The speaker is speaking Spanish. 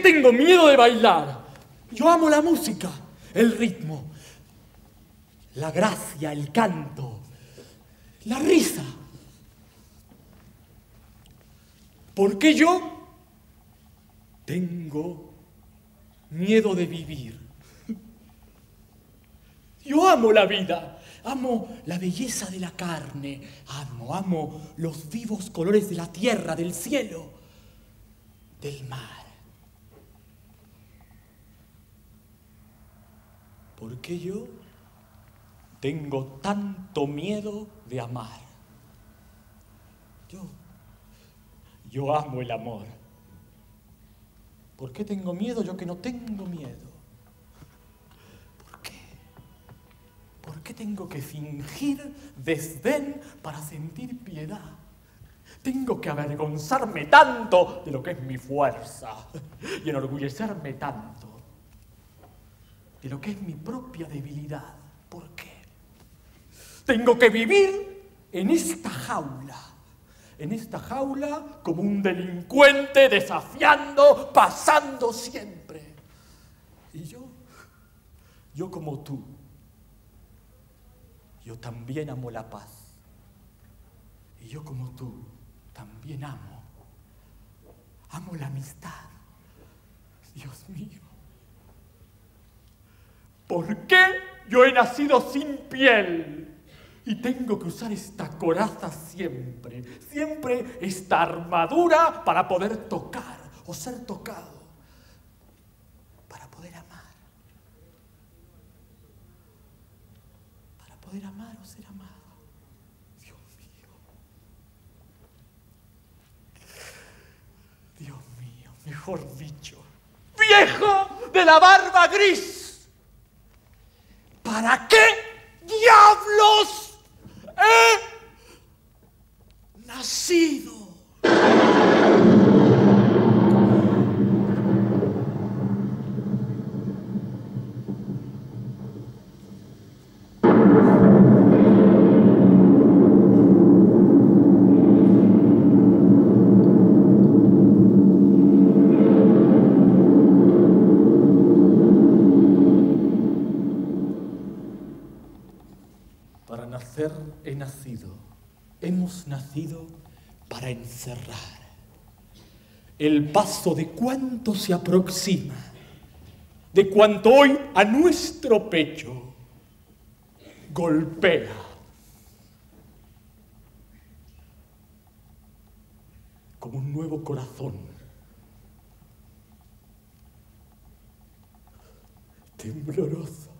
tengo miedo de bailar? Yo amo la música, el ritmo, la gracia, el canto, la risa. ¿Por qué yo tengo miedo de vivir? Yo amo la vida, amo la belleza de la carne, amo, amo los vivos colores de la tierra, del cielo, del mar. ¿Por qué yo tengo tanto miedo de amar? Yo, yo amo el amor. ¿Por qué tengo miedo yo que no tengo miedo? ¿Por qué? ¿Por qué tengo que fingir desdén para sentir piedad? Tengo que avergonzarme tanto de lo que es mi fuerza y enorgullecerme tanto de lo que es mi propia debilidad. ¿Por qué? Tengo que vivir en esta jaula, en esta jaula como un delincuente desafiando, pasando siempre. Y yo, yo como tú, yo también amo la paz. Y yo como tú, también amo. Amo la amistad. Dios mío. ¿Por qué yo he nacido sin piel? Y tengo que usar esta coraza siempre, siempre esta armadura para poder tocar o ser tocado, para poder amar, para poder amar o ser amado. Dios mío, Dios mío, mejor dicho, viejo de la barba gris. ¿Para qué diablos he nacido? He nacido, hemos nacido para encerrar el paso de cuanto se aproxima, de cuanto hoy a nuestro pecho golpea. Como un nuevo corazón. Tembloroso.